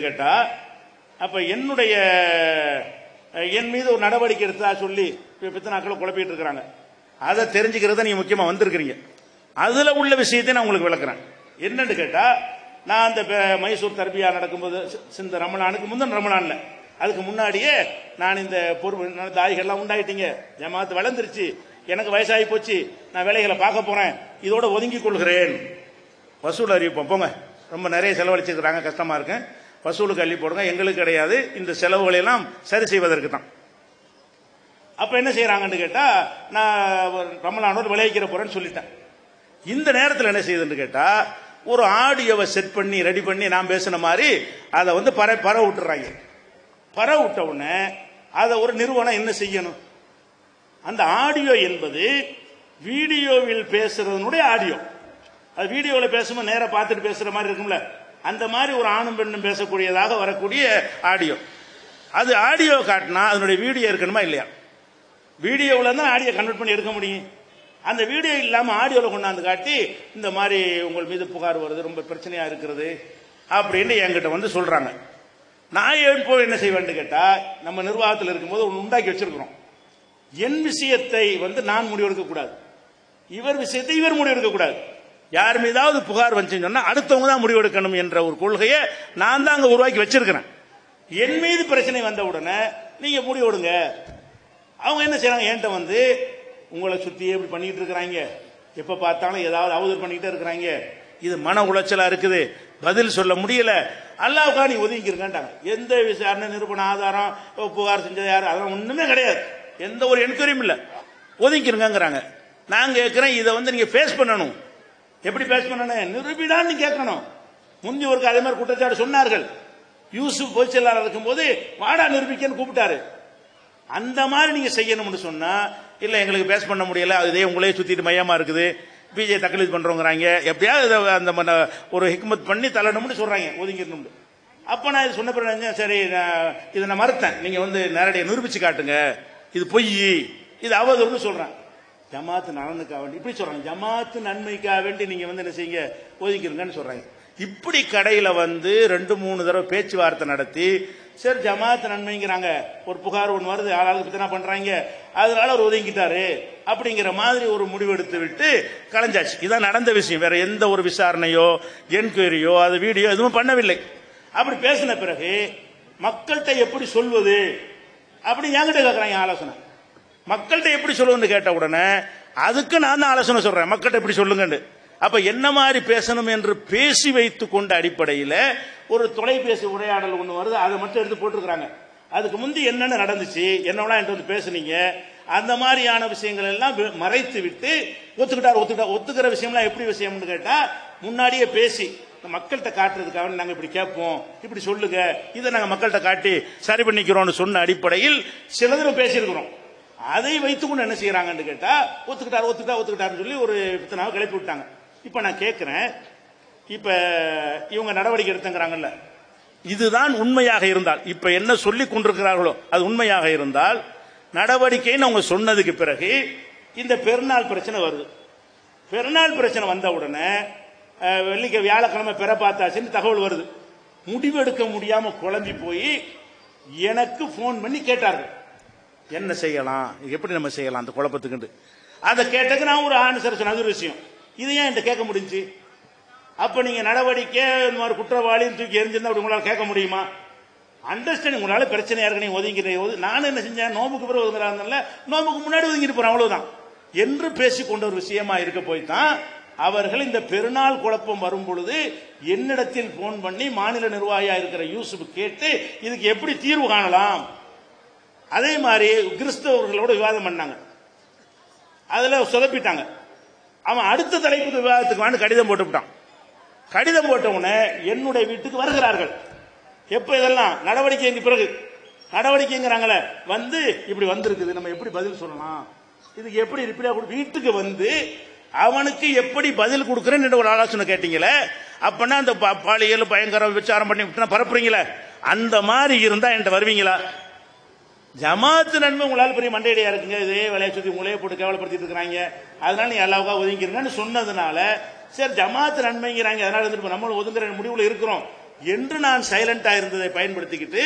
கேட்டா அப்ப என்னுடைய என் மீது ஒரு நடவடிக்கை எடுத்தா சொல்லி பித்த பித்தனாக்களை குழப்பிட்டு இருக்கிறாங்க. அதை தெரிஞ்சுக்கிறத நீங்க முக்கியமா வந்திருக்கிறீங்க. அதுல உள்ள விஷயத்தை நான் உங்களுக்கு விளக்குறேன். என்னன்னு கேட்டா நான் அந்த மைசூர் தர்பியா நடக்கும்போது சிந்த இந்த ரமலானுக்கு முந்தின அதுக்கு முன்னாடியே நான் இந்த பொறுப்பு தாய்கள்லாம் உண்டாயிட்டீங்க. ஜமாத்து வளர்ந்துருச்சு. எனக்கு வயசாகி போச்சு. நான் வேலைகளை பார்க்க போறேன். இதோட ஒதுங்கிக் கொள்கிறேன். வசூல் அறிவிப்போம். போங்க. ரொம்ப நிறைய செலவழிச்சிருக்கிறாங்க கஷ்டமா இருக்கு. வசூலுக்கு அள்ளி போடுங்க எங்களுக்கு கிடையாது. இந்த செலவுகளை எல்லாம் சரி செய்வதற்கு தான். அப்ப என்ன செய்யறாங்கன்னு கேட்டா நான் ஒரு ரமலானோடு விளைவிக்கிற போறேன்னு சொல்லிட்டேன். இந்த நேரத்தில் என்ன செய்யுதுன்னு கேட்டா ஒரு ஆடியோவை செட் பண்ணி ரெடி பண்ணி நான் பேசின மாதிரி அதை வந்து பர பர விட்டுறாங்க. பர விட்ட உடனே அதை ஒரு நிறுவனம் என்ன செய்யணும்? அந்த ஆடியோ என்பது வீடியோவில் பேசுறதனுடைய ஆடியோ. அது வீடியோவில் பேசும்போது நேராக பார்த்துட்டு பேசுகிற மாதிரி இருக்கும்ல. அந்த மாதிரி ஒரு ஆணும் பெண்ணும் பேசக்கூடியதாக வரக்கூடிய ஆடியோ. அது ஆடியோ காட்டினா அதனுடைய வீடியோ இருக்கணுமா இல்லையா? வீடியோவில் தான் ஆடியோ கன்வெர்ட் பண்ணி எடுக்க முடியும். அந்த வீடியோ இல்லாமல் ஆடியோவில் கொண்டாந்து காட்டி இந்த மாதிரி உங்கள் மீது புகார் வருது ரொம்ப பிரச்சனையாக இருக்கிறது அப்படின்னு என்கிட்ட வந்து சொல்கிறாங்க நான் ஏன் போய் என்ன செய்வேன்னு கேட்டால் நம்ம நிர்வாகத்தில் இருக்கும்போது ஒன்று உண்டாக்கி வச்சிருக்கிறோம். என் விஷயத்தை வந்து நான் முடிவெடுக்கக்கூடாது. இவர் விஷயத்தை இவர் முடிவெடுக்கக்கூடாது. யார் மீதாவது புகார் வந்துச்சுன்னு சொன்னா அடுத்தவங்க தான் முடிவெடுக்கணும் என்ற ஒரு கொள்கையை நான் தான் அங்க உருவாக்கி வச்சிருக்கிறேன். என் மீது பிரச்சனை வந்த உடனே நீங்க முடிவெடுங்க அவங்க என்ன செய்யறாங்க என்கிட்ட வந்து உங்களை சுத்தி எப்படி பண்ணிட்டு இருக்கிறாங்க. எப்ப பார்த்தாலும் ஏதாவது அவதூறு பண்ணிக்கிட்டே இருக்கிறாங்க. இது மன உளைச்சலா இருக்குது. பதில் சொல்ல முடியல. அல்லாவுக்கா நீ ஒதுங்கிருக்கேன்ட்டாங்க எந்த விசாரணை நிரூபண ஆதாரம் புகார் செஞ்சது யார்? அதெல்லாம் ஒண்ணுமே கிடையாது. எந்த ஒரு என்கொயரியும் இல்லை. ஒதுங்கிருங்கிறாங்க நான் கேட்கிறேன் இதை வந்து நீங்க ஃபேஸ் பண்ணணும். எப்படி ஃபேஸ் நிரூபிடான்னு கேட்கணும் முந்தி ஒரு அதே மாதிரி குற்றச்சாட்டு சொன்னார்கள். யூசுப் பொதுச் செயலாளர் இருக்கும்போது வாடா நிரூபிக்கன்னு கூப்பிட்டாரு. அந்த மாதிரி நீங்க செய்யணும்னு சொன்னா இல்ல எங்களுக்கு பேஸ் பண்ண முடியல. அதே உங்களே சுத்திட்டு மையமா இருக்குது. பிஜே தக்லீத் பண்றோங்கிறாங்க. எப்படியாவது இதை அந்த ஒரு ஹிக்மத் பண்ணி தள்ளணும்னு சொல்றாங்க. ஒதுங்கிடணும் அப்ப நான் இது சொன்ன பிறகு சரி நான் இதை நான் மறுத்தேன். நீங்க வந்து நேரடியாக நிரூபிச்சு காட்டுங்க. இது பொய். இது அவதூறுன்னு சொல்றேன். ஜமாத்து நலனுக்காக வேண்டி இப்படி சொல்றாங்க. ஜமாத்து நன்மைக்காக வேண்டி நீங்க வந்து என்ன செய்யுங்க? ஒதுக்கிருங்கன்னு சொல்றாங்க. இப்படி கடையில வந்து ரெண்டு மூணு தடவை பேச்சுவார்த்தை நடத்தி சரி ஜமாத்து நன்மைங்கிறாங்க. ஒரு புகார் ஒன்று வருது ஆளாளுக்கு பித்தனா பண்றாங்க. அதனால அவர் ஒதுங்கிட்டாரு. அப்படிங்கிற மாதிரி ஒரு முடிவெடுத்து விட்டு கலைஞ்சாச்சு. இதான் நடந்த விஷயம். வேற எந்த ஒரு விசாரணையோ என்கொயரியோ அது வீடியோ எதுவும் பண்ணவில்லை. அப்படி பேசின பிறகு மக்கள்கிட்ட எப்படி சொல்வது? அப்படி என்கிட்ட கேட்கறாங்க ஆலோசனை. மக்கள்கிட்ட எப்படி சொல்லுன்னு கேட்ட உடனே அதுக்கு நான் தான் ஆலோசனை சொல்றேன். மக்கள்கிட்ட எப்படி சொல்லுங்கன்னு. அப்ப என்ன மாதிரி பேசணும் என்று பேசி வைத்து கொண்ட அடிப்படையில் ஒரு தொலைபேசி உரையாடல் ஒன்று வருது. அதை மட்டும் எடுத்து போட்டிருக்கிறாங்க. அதுக்கு முந்தி என்னென்ன நடந்துச்சு என்னவெல்லாம் என்று வந்து பேசுனீங்க அந்த மாதிரியான விஷயங்கள் எல்லாம் மறைத்து விட்டு ஒத்துக்கிட்டார் ஒத்துக்கிட்டார். ஒத்துக்கிற விஷயம்லாம் எப்படி விஷயம்னு கேட்டா முன்னாடியே பேசி மக்கள்கிட்ட காட்டுறதுக்காக நாங்கள் இப்படி கேட்போம். இப்படி சொல்லுங்க. இதை நாங்கள் மக்கள்கிட்ட காட்டி சரி பண்ணிக்கிறோம்னு சொன்ன அடிப்படையில் சிலதில் பேசியிருக்கிறோம். அதை வைத்துக்கொண்டு என்ன செய்யறாங்கன்னு கேட்டா ஒத்துக்கிட்டார் ஒத்துக்கிட்டா ஒத்துக்கிட்டாருன்னு சொல்லி ஒரு பித்தனாவை கிளப்பி விட்டாங்க. இப்ப நான் கேட்கிறேன் இப்ப இவங்க நடவடிக்கை எடுத்துங்கிறாங்கல்ல. இதுதான் உண்மையாக இருந்தால். இப்ப என்ன சொல்லி கொண்டிருக்கிறார்களோ அது உண்மையாக இருந்தால் நடவடிக்கைன்னு அவங்க சொன்னதுக்கு பிறகு இந்த பெருநாள் பிரச்சனை வருது. பெருநாள் பிரச்சனை வந்த உடனே வெள்ளிக்க வியாழக்கிழமை பெற பார்த்தாச்சுன்னு தகவல் வருது. முடிவெடுக்க முடியாம குழம்பி போய் எனக்கு ஃபோன் பண்ணி கேட்டார்கள். என்ன செய்யலாம்? இது எப்படி நம்ம செய்யலாம்? அந்த குழப்பத்துக்கு அதை கேட்டதுக்கு நான் ஒரு ஆன்சர் சொன்ன அது ஒரு விஷயம். இது ஏன் என்கிட்ட கேட்க முடிஞ்சு? அப்ப நீங்க நடவடிக்கை இந்த மாதிரி குற்றவாளின்னு தூக்கி எரிஞ்சிருந்தா அப்படி உங்களால் கேட்க முடியுமா? அண்டர்ஸ்டாண்டிங் உங்களால பிரச்சனையா இருக்க நீங்க ஒதுங்கிற ஒது- நானும் என்ன செஞ்சேன்? நோம்புக்கு பிறகு ஒதுங்குறாங்கல்ல நோம்புக்கு முன்னாடி ஒதுங்கிட்டு போறேன். அவ்வளவுதான். என்று பேசிக்கொண்ட ஒரு விஷயமா இருக்க போய் தான் அவர்கள் இந்த பெருநாள் குழப்பம் வரும் பொழுது என்னிடத்தில் போன் பண்ணி மாநில நிர்வாகியா இருக்கிற யூசுப் கேட்டு இதுக்கு எப்படி தீர்வு காணலாம்? அதே மாதிரி கிறிஸ்தவர்களோட விவாதம் பண்ணாங்க. அதுல சொதப்பிட்டாங்க. அவன் அடுத்த தலைப்பு விவாதத்துக்கு வான்னு கடிதம் போட்டுவிட்டான் கடிதம் போட்ட உடனே என்னுடைய வீட்டுக்கு வருகிறார்கள். எப்ப இதெல்லாம்? நடவடிக்கைக்கு பிறகு. நடவடிக்கைங்கிறாங்களே வந்து இப்படி வந்திருக்குது. நம்ம எப்படி பதில் சொல்லலாம்? இதுக்கு எப்படி ரிப்ளை வீட்டுக்கு வந்து அவனுக்கு எப்படி பதில் கொடுக்குறேன்னு ஒரு ஆலோசனை கேட்டீங்களே அப்பனா அந்த பாலியல் பயங்கர விசாரம் பண்ணி விட்டுனா பரப்புறீங்களே? அந்த மாதிரி இருந்தா என்கிட்ட வருவீங்களா? ஜமாத்து நன்மை உங்களால் பெரிய மண்டையடியா இருக்குங்க. இதே வேலையை சுத்தி உங்களே போட்டு கேவலப்படுத்திட்டு இருக்கிறாங்க. அதனால நீ எல்லாவுக்கா ஒதுங்கிருங்கன்னு சொன்னதுனால சரி ஜமாத்து நன்மைங்கிறாங்க. அதனால இருந்துட்டு நம்மளும் ஒதுங்குற முடிவுல இருக்கிறோம். என்று நான் சைலண்டா இருந்ததை பயன்படுத்திக்கிட்டு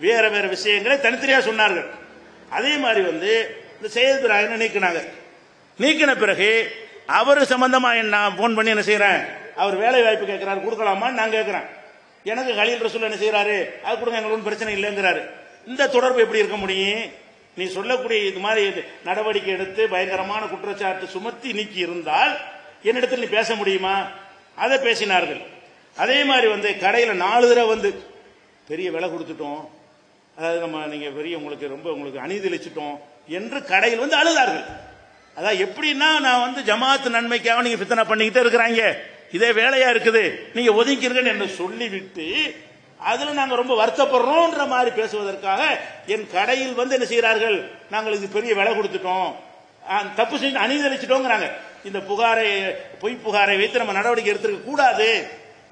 வேற வேற விஷயங்களை தனித்தனியா சொன்னார்கள். அதே மாதிரி வந்து இந்த செய்தி ராயனை நீக்கினாங்க. நீக்கின பிறகு அவர் சம்பந்தமா நான் போன் பண்ணி என்ன செய்யறேன் அவர் வேலை வாய்ப்பு கேட்கிறாரு கொடுக்கலாமான்னு நான் கேட்கிறேன். எனக்கு கலியல் ரசூல் என்ன செய்யறாரு அது கொடுங்க எங்களுக்கு ஒன்றும் பிரச்சனை இல்லைங்கிறாரு. இந்த தொடர்பு எப்படி இருக்க முடியும்? நீ சொல்லக்கூடிய இது மாதிரி இது நடவடிக்கை எடுத்து பயங்கரமான குற்றச்சாட்டு சுமத்தி நீக்கி இருந்தால் என்னிடத்தில் நீ பேச முடியுமா? அதை பேசினார்கள். அதே மாதிரி வந்து கடையில் நாலு தடவை வந்து பெரிய விலை கொடுத்துட்டோம். அதாவது நம்ம நீங்க பெரிய உங்களுக்கு ரொம்ப உங்களுக்கு அணிதளிச்சிட்டோம் என்று கடையில் வந்து அழுதார்கள். அதான் எப்படின்னா நான் வந்து ஜமாத்து நன்மைக்காக நீங்க பித்தனை பண்ணிக்கிட்டே இருக்கிறாங்க. இதே வேலையா இருக்குது. நீங்க ஒதுங்கிருங்கன்னு என்று சொல்லிவிட்டு அதுல நாங்க ரொம்ப வருத்தப்படுறோம்ன்ற மாதிரி பேசுவதற்காக என் கடையில் வந்து என்ன செய்கிறார்கள்? நாங்கள் இது பெரிய விலை கொடுத்துட்டோம். தப்பு செஞ்சு அணிதளிச்சிட்டோங்கிறாங்க இந்த புகாரை பொய் புகாரை வைத்து நம்ம நடவடிக்கை எடுத்திருக்க கூடாது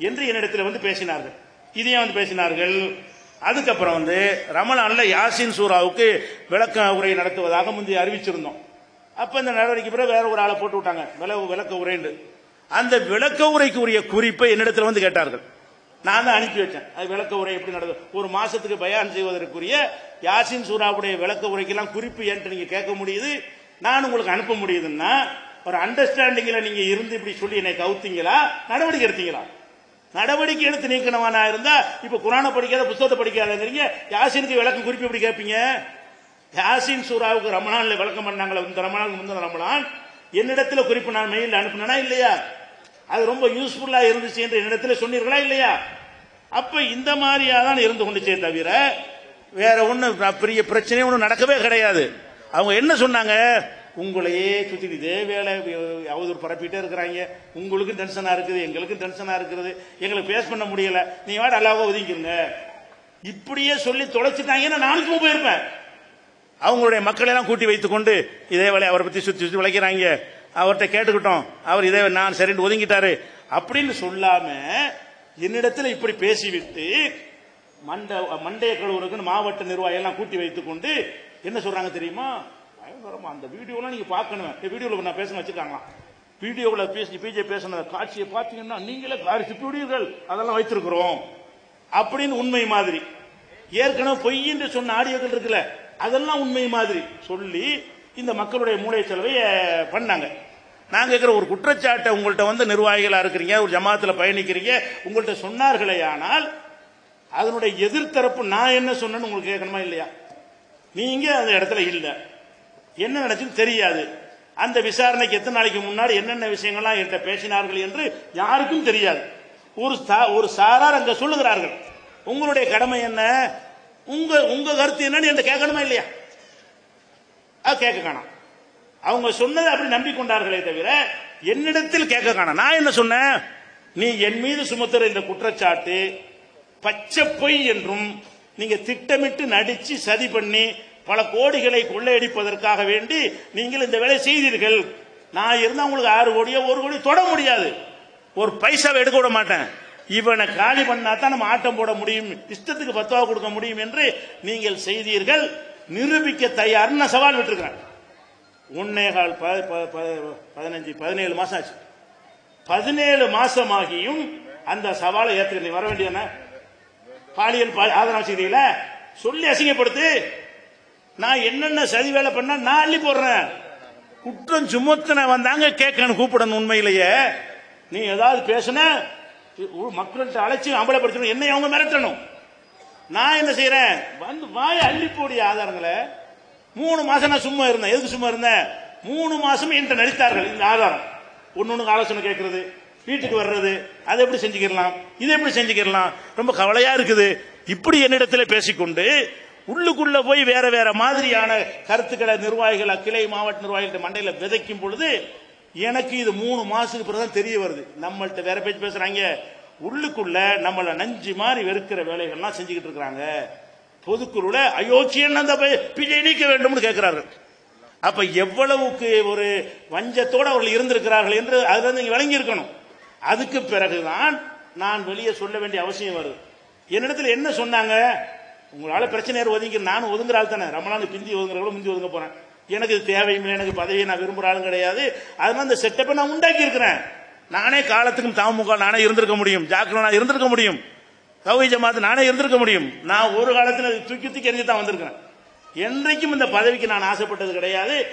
என்று என்னிடத்தில் வந்து பேசினார்கள். இதையும் வந்து பேசினார்கள். அதுக்கப்புறம் வந்து ரமலான்ல யாசின் சூராவுக்கு விளக்க உரை நடத்துவதாக முந்தைய அறிவிச்சிருந்தோம். அப்ப இந்த நடவடிக்கை பிறகு வேற ஒரு ஆளை போட்டு விட்டாங்க. வில விளக்க உரைண்டு அந்த விளக்க உரைக்கு உரிய குறிப்பை என்னிடத்தில் வந்து கேட்டார்கள். நான் தான் அனுப்பி வச்சேன். அது விளக்க உரை எப்படி நடக்கும் ஒரு மாசத்துக்கு பயான் செய்வதற்குரிய யாசின் சூராவுடைய விளக்க உரைக்கெல்லாம் குறிப்பு என்கிட்ட நீங்க கேட்க முடியுது. நான் உங்களுக்கு அனுப்ப முடியுதுன்னா ஒரு அண்டர்ஸ்டாண்டிங்ல நீங்க இருந்து இப்படி சொல்லி என்னை கவுத்தீங்களா? நடவடிக்கை எடுத்தீங்களா? நடவடிக்கை எடுத்து நீக்கணவனா இருந்தா இப்ப குரானை படிக்காத புத்தகத்தை படிக்காதங்கிறீங்க யாசினுக்கு விளக்கம் குறிப்பு எப்படி கேட்பீங்க? யாசின் சூராவுக்கு ரமணான்ல விளக்கம் பண்ணாங்களே இந்த ரமணான் முந்தின ரமணான் என்னிடத்துல குறிப்பு நான் மெயில் அனுப்பினா இல்லையா? அது ரொம்ப யூஸ்ஃபுல்லா இருந்துச்சு என்று என்னிடத்துல சொன்னீர்களா இல்லையா? அப்ப இந்த மாதிரியா தான் இருந்து கொண்டுச்சே தவிர வேற ஒண்ணு பெரிய பிரச்சனை ஒன்றும் நடக்கவே கிடையாது. அவங்க என்ன சொன்னாங்க? உங்களையே சுத்தி இதே வேலை அவதூறு பரப்பிட்டே இருக்கிறாங்க. உங்களுக்கும் டென்ஷனா இருக்குது எங்களுக்கும் டென்ஷனா இருக்குது. எங்களுக்கு பேஸ் பண்ண முடியல. நீ வாட அல்லாவோ ஒதுங்கிருங்க. இப்படியே சொல்லி தொலைச்சிட்டாங்கன்னா நானுக்கும் போயிருப்பேன். அவங்களுடைய மக்களை எல்லாம் கூட்டி வைத்துக் கொண்டு இதே வேலை அவரை பத்தி சுத்தி சுத்தி விளைக்கிறாங்க அவர்கிட்ட கேட்டுக்கிட்டோம். அவர் இதே நான் சரின்னு ஒதுங்கிட்டாரு. அப்படின்னு சொல்லாம என்னிடத்துல இப்படி பேசிவிட்டு மண்ட மண்டைய கழுவுறதுக்கு மாவட்ட நிர்வாகம் எல்லாம் கூட்டி வைத்துக் கொண்டு என்ன சொல்றாங்க தெரியுமா? பயங்கரமா அந்த வீடியோலாம் நீங்க பார்க்கணும். இந்த வீடியோல நான் பேச வச்சிருக்காங்களாம். வீடியோவில் பேசி பிஜே பேசின காட்சியை பார்த்தீங்கன்னா நீங்களே காரி துப்பிவிடுவீர்கள் அதெல்லாம் வைத்திருக்கிறோம். அப்படின்னு உண்மை மாதிரி. ஏற்கனவே பொய் என்று சொன்ன ஆடியோக்கள் இருக்குல்ல அதெல்லாம் உண்மை மாதிரி சொல்லி இந்த மக்களுடைய மூளை செலவை பண்ணாங்க. நான் இருக்கிற ஒரு குற்றச்சாட்டை உங்கள்ட்ட வந்து நிர்வாகிகளா இருக்கிறீங்க ஒரு ஜமாத்துல பயணிக்கிறீங்க உங்கள்கிட்ட சொன்னார்களே ஆனால் அதனுடைய எதிர்த்தரப்பு நான் என்ன சொன்னேன்னு உங்களுக்கு கேட்கணுமா இல்லையா? நீங்க அந்த இடத்துல இல்ல. என்ன நடந்துச்சுன்னு தெரியாது. அந்த விசாரணைக்கு எத்தனை நாளைக்கு முன்னாடி என்னென்ன விஷயங்கள்லாம் என்கிட்ட பேசினார்கள் என்று யாருக்கும் தெரியாது. ஒரு சா- ஒரு சாரார் அங்க சொல்லுகிறார்கள். உங்களுடைய கடமை என்ன? உங்க உங்க கருத்து என்னன்னு என்கிட்ட கேட்கணுமா இல்லையா? கேட்க காணாம். அவங்க சொன்னதை அப்படி நம்பிக்கொண்டார்களே தவிர என்னிடத்தில் கேட்க காணும். நான் என்ன சொன்னேன்? நீ என் மீது சுமத்துற இந்த குற்றச்சாட்டு பச்சை பொய் என்றும் நீங்க திட்டமிட்டு நடிச்சு சதி பண்ணி பல கோடிகளை கொள்ளையடிப்பதற்காக வேண்டி நீங்கள் இந்த வேலை செய்தீர்கள். நான் இருந்தா உங்களுக்கு ஆறு கோடியோ ஒரு கோடி தொட முடியாது. ஒரு பைசாவை எடுக்க விட மாட்டேன். இவனை காலி பண்ணா தான் நம்ம ஆட்டம் போட முடியும் இஷ்டத்துக்கு பத்துவா கொடுக்க முடியும் என்று நீங்கள் செய்தீர்கள். நிரூபிக்க தயார்னு நான் சவால் விட்டுருக்கிறேன். ஒன்னே கால் ப- ப- ப- பதினஞ்சு பதினேழு மாசம் ஆச்சு. பதினேழு மாசமாகியும் அந்த சவாலை ஏற்று நீ வர வேண்டியதானே பாலியல் பா- ஆதரவு செய்தீங்கள சொல்லி அசிங்கப்படுத்து. நான் என்னென்ன சதி வேலை பண்ண நான் அள்ளி போடுறேன். குற்றம் சுமத்தின வந்தாங்க கேட்கணும் கூப்பிடணும் உண்மையிலேயே. நீ ஏதாவது பேசுன மக்கள்கிட்ட அழைச்சி அம்பலப்படுத்தணும் என்னை அவங்க மிரட்டணும். நான் என்ன செய்யறேன் வந்து வாய அள்ளி போடிய ஆதாரங்களை. மூணு மாசம் நான் சும்மா இருந்தேன். எதுக்கு சும்மா இருந்தேன்? மூணு மாசம் என்கிட்ட நடித்தார்கள் இந்த ஆதாரம். ஒன்னொன்னு ஆலோசனை கேட்கறது வீட்டுக்கு வர்றது அதை எப்படி செஞ்சுக்கிடலாம் இதை எப்படி செஞ்சுக்கிடலாம்? ரொம்ப கவலையா இருக்குது. இப்படி என்னிடத்துல பேசிக்கொண்டு உள்ளுக்குள்ள போய் வேற வேற மாதிரியான கருத்துக்களை நிர்வாகிகள் கிளை மாவட்ட நிர்வாகிகள் மண்டையில விதைக்கும் பொழுது எனக்கு இது மூணு மாசத்துக்கு பிறகு தான் தெரிய வருது. நம்மள்ட்ட வேற பேச்சு பேசுறாங்க. உள்ளுக்குள்ள நம்மளை நஞ்சு மாதிரி வெறுக்கிற வேலைகள்லாம் செஞ்சுக்கிட்டு இருக்கிறாங்க. பொதுக்குழுல அயோக்கியன் அந்த பிஜை நீக்க வேண்டும்னு கேட்கிறார்கள். அப்ப எவ்வளவுக்கு ஒரு வஞ்சத்தோடு அவர்கள் இருந்திருக்கிறார்கள் என்று அதுல இருந்து நீங்க விளங்கி இருக்கணும் அதுக்கு பிறகுதான் நான் வெளியே சொல்ல வேண்டிய அவசியம் வருது. என்னிடத்துல என்ன சொன்னாங்க? உங்களால பிரச்சனை யார் ஒதுங்கி நானும் ஒதுங்குற ஆள் தானே. நாள் பிந்தி ஒதுங்குறவங்களும் முந்தி ஒதுங்க போறேன். எனக்கு இது இல்லை எனக்கு பதவியை நான் விரும்புகிற ஆளும் கிடையாது. அதனால இந்த செட்டப்பை நான் உண்டாக்கி இருக்கிறேன் நானே காலத்துக்கும் தாமுக நானே இருந்திருக்க முடியும். ஜாக்கிரதை நான் இருந்திருக்க முடியும். தௌஹி ஜமாத் நானே இருந்திருக்க முடியும். நான் ஒரு காலத்தில் தூக்கி தூக்கி எரிஞ்சு தான் வந்திருக்கிறேன். என்றைக்கும் இந்த பதவிக்கு நான் ஆசைப்பட்டது கிடையாது.